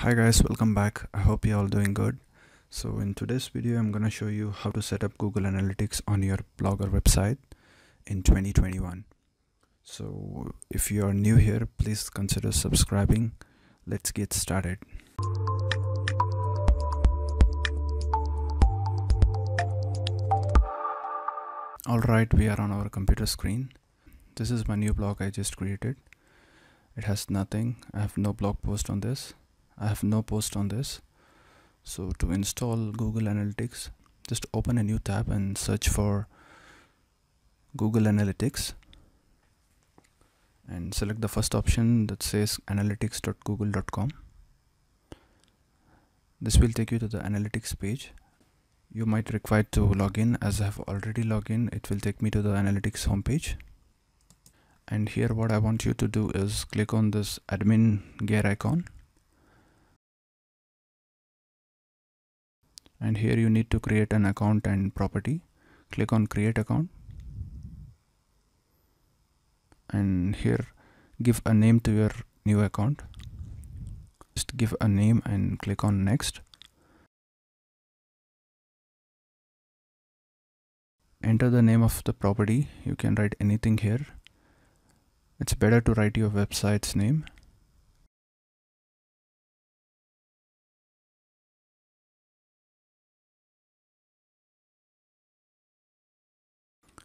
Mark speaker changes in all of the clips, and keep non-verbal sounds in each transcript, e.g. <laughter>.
Speaker 1: Hi guys, welcome back. I hope you're all doing good. So in today's video, I'm gonna show you how to set up Google Analytics on your Blogger website in 2021. So if you are new here, please consider subscribing. Let's get started. Alright, we are on our computer screen. This is my new blog I just created. It has nothing. I have no blog post on this I have no post on this. So to install Google Analytics just open a new tab and search for Google Analytics and select the first option that says analytics.google.com this will take you to the analytics page. You might require to log in. As I have already logged in it will take me to the analytics homepage. And here what I want you to do is click on this admin gear icon and here you need to create an account and property. Click on create account. And here give a name to your new account. Just give a name and click on next. Enter the name of the property. You can write anything here. It's better to write your website's name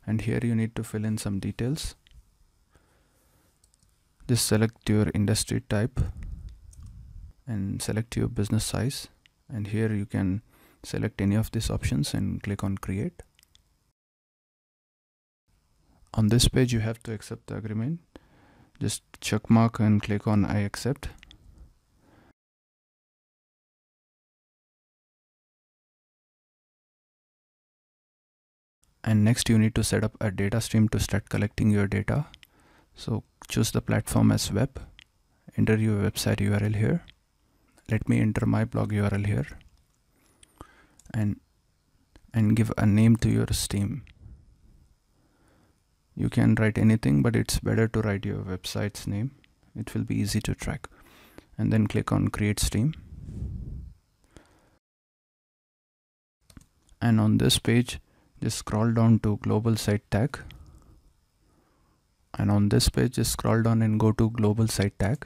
Speaker 1: and here you need to fill in some details. Just select your industry type and select your business size. And here you can select any of these options and click on create. On this page you have to accept the agreement. Just check mark and click on I accept and next you need to set up a data stream to start collecting your data. So choose the platform as web. Enter your website url here. Let me enter my blog url here. And and give a name to your stream. You can write anything but it's better to write your website's name. It will be easy to track. And then click on create stream. And on this page just scroll down to global site tag. And on this page just scroll down and go to global site tag.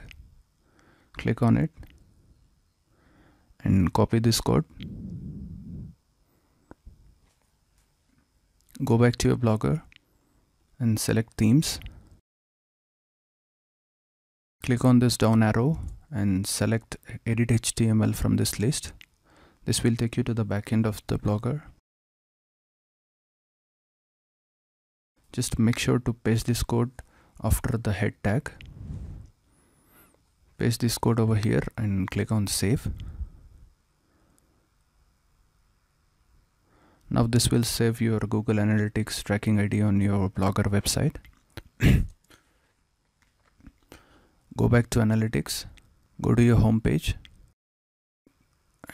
Speaker 1: Click on it. And copy this code. Go back to your blogger and select themes. Click on this down arrow and select edit html from this list. This will take you to the back end of the blogger just make sure to paste this code after the head tag. Paste this code over here and click on save. Now this will save your google analytics tracking id on your blogger website. <coughs> Go back to analytics go to your home page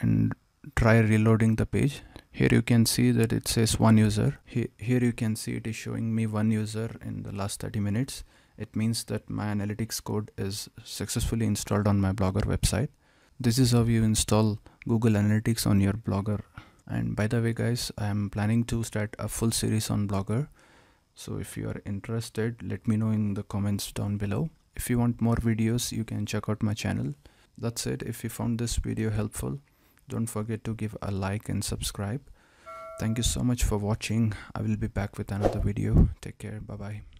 Speaker 1: and try reloading the page here you can see that it says one user. Here, here you can see it is showing me one user in the last 30 minutes. It means that my analytics code is successfully installed on my blogger website. This is how you install google analytics on your blogger. And by the way guys i am planning to start a full series on blogger. So if you are interested let me know in the comments down below. If you want more videos you can check out my channel. That's it. If you found this video helpful don't forget to give a like and subscribe. Thank you so much for watching. I will be back with another video. Take care. Bye bye